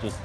Just